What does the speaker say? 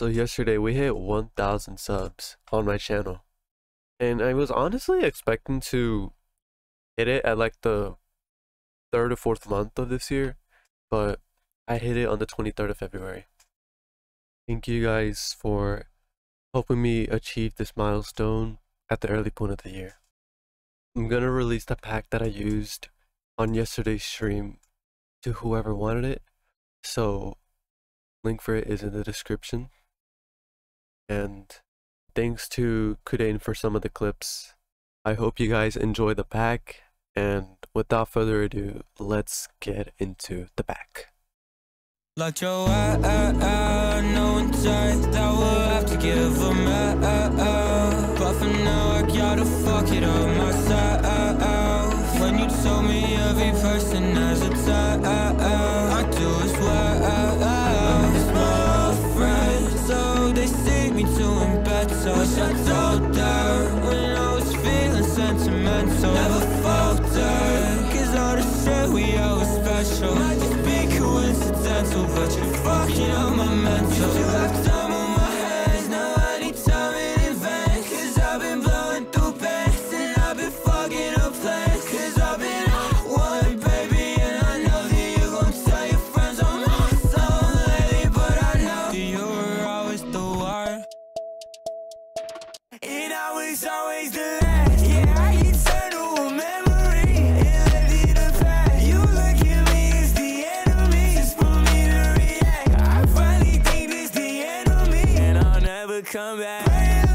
So yesterday we hit 1000 subs on my channel. And I was honestly expecting to hit it at like the third or fourth month of this year, but I hit it on the 23rd of February. Thank you guys for helping me achieve this milestone at the early point of the year. I'm gonna release the pack that I used on yesterday's stream to whoever wanted it. So link for it is in the description. And thanks to Kudain for some of the clips. I hope you guys enjoy the pack. And without further ado, let's get into the pack. Like your no that we'll have to give them out. But for now, I gotta fuck it up myself. When you told me every person has a Wish I told her when I was feeling sentimental. Never faltered, cause all the shit we had was special. Might just be coincidental, but you're fucking up And I was always the last. Yeah, eternal memory. In the past. You look at me as the enemy. Just for me to react. I finally think the enemy. And I'll never come back.